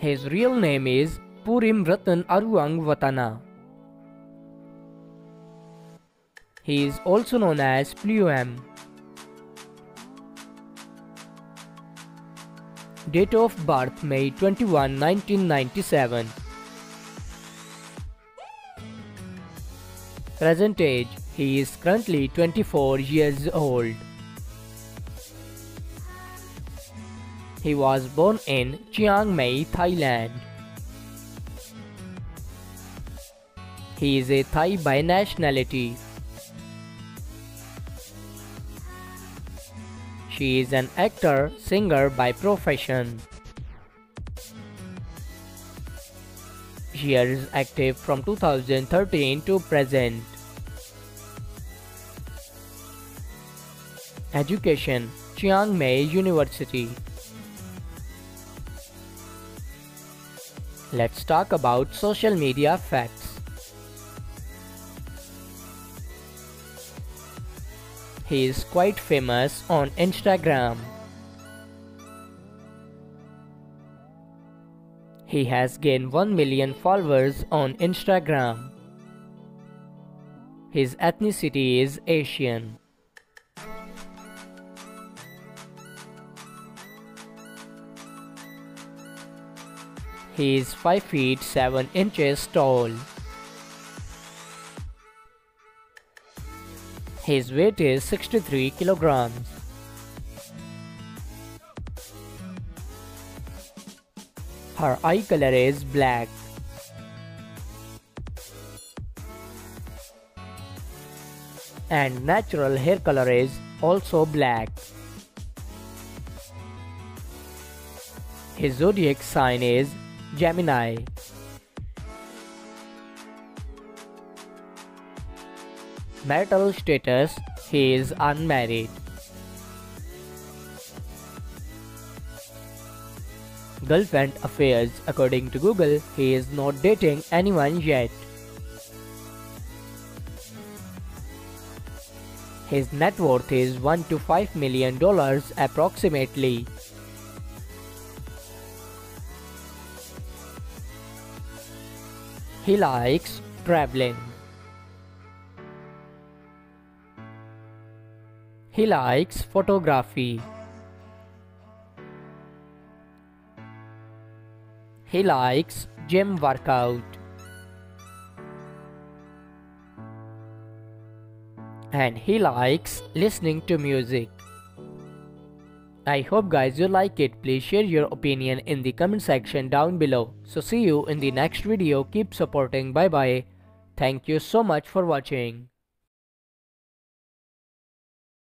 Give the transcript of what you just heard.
His real name is Purim Rattanaruangwattana. He is also known as Pluem. Date of birth May 21, 1997. Present age He is currently 24 years old. He was born in Chiang Mai, Thailand. He is a Thai by nationality. She is an actor, singer by profession. She is active from 2013 to present. Education Chiang Mai University Let's talk about social media facts. He is quite famous on Instagram. He has gained 1 million followers on Instagram. His ethnicity is Asian. He is 5 feet 7 inches tall. His weight is 63 kilograms. Her eye color is black. And natural hair color is also black. His zodiac sign is Gemini. Marital status He is unmarried. Girlfriend affairs According to Google, he is not dating anyone yet. His net worth is 1 to 5 million dollars approximately. He likes traveling. He likes photography. He likes gym workout. And he likes listening to music. I hope guys you like it. Please share your opinion in the comment section down below. So see you in the next video. Keep supporting. Bye bye. Thank you so much for watching.